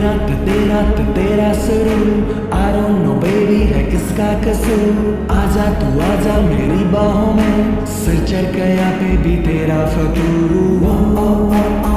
तेरा त तेरा त तेरा शुरू आई डोंट नो बेबी है किसका कसूर? आजा तू आजा मेरी बाहों में। सिर चढ़ गया बेबी तेरा फतूरू। ओ, ओ, ओ, ओ,